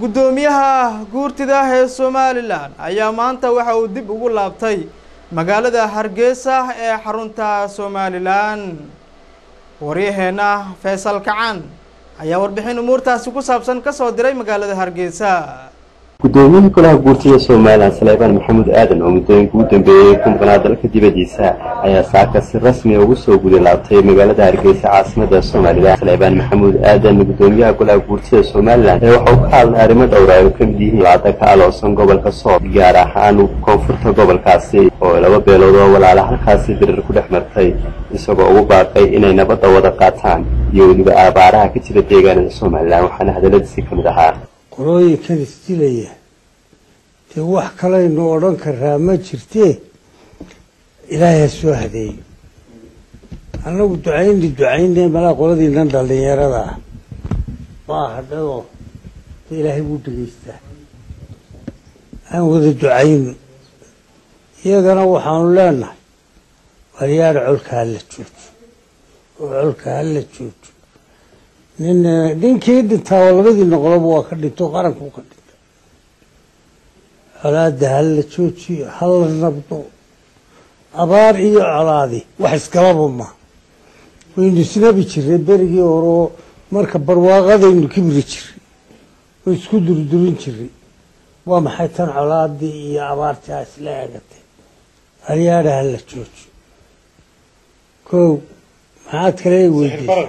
guddoomiyaha guurtida ee somalilan ayaa maanta waxa uu dib ugu laabtay magaalada hargeysa ee xarunta somalilan waryaheena faysal kacan ayaa warbixin umuurtaasi ku saabsan ka soo diray magaalada hargeysa guddoomiyihii golaha guurtida somalilan saleebaan maxamuud aadan oo muddooyinka ugu dambeeyey ku maqnaa dalka dibaddiisa ayaa saaka si rasmi ugu soo guda laabtay magaalada hargeysa caasimada somalilan saleebaan maxamuud aadan guddoomiyaha golaha guurtida somalilan ee waxauu ka hadlay arrimo dhowra ay ka mid yihiin laada ka aloosan gobolka soob gaar ahaan koonfurta gobolkaasi oo laba beelood oo walaala halkaasi birir ku dhex martay isagoo ugu baaqay inay nabadda wada qaataan iyo weliba aabaaraha ka jira deegaanada somalilan waxaana hadalladiisi ka mid ahaa qolooyinkan isdilaya dee wax kalaynu odhan karaa ma jirtee ilaahay ha soo hadeeyo annagu ducayni ducayne malaa qoladiinan dhallinyarada ah waa hadhadoo de ilaahay wuu dhegaystaa aan wada ducayno iyagana waxaanu leenahay waryaadha colka hala joojo oo colka hala joojo nin ninkii dhintaa oo labadii noqdoba waa ka dhinto qaranku ka dhinta colaada hala joojiyo hala nabdo abaar iyo colaadi wax iskalaba ma waynu isnabi jiray berigii horeo marka barwaaqadaynu kibri jiray way isku durdurin jiray waa maxay tan colaadii iyo abaartii a isla eegatay aryaadha hala joojo kow maxaad kale weydiisay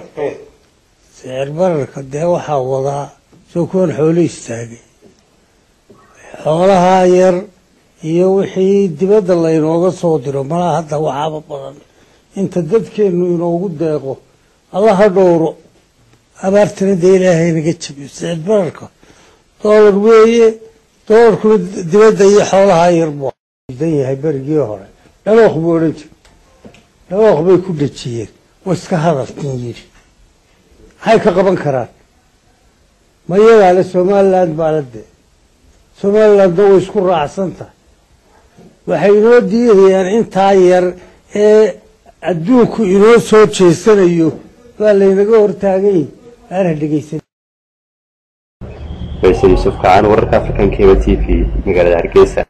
sicir bararka dee waxaa wadaa soo xoolo istaagay xoolahaa yar iyo wixii dibadda laynooga soo diro malaa hadda waxaaba badan. Inta dadkeennu inoogu deeqo allaha dhowro. Abaartana dee ilaahay naga jabiyo. Sicir bararka doolar weeye doolarkuna dibadda iyo xoolahaa yar buu dan yahay berigii hore. Dhalook buu odhan jira dhalook bay ku dhejiyeen. Way iska hadalkan yidhi maxay ka qaban karaan ma iyagaa le somaliland baa la dee. Somalilandna way isku raacsan tahay. Waxay inoo diidayaan intaa yar ee adduunku inoo soo jeesanayo baa laynaga hortaagay. Aana dhegeysan faysal yuusuf kacan wararka african keba t v magaalada hargeysa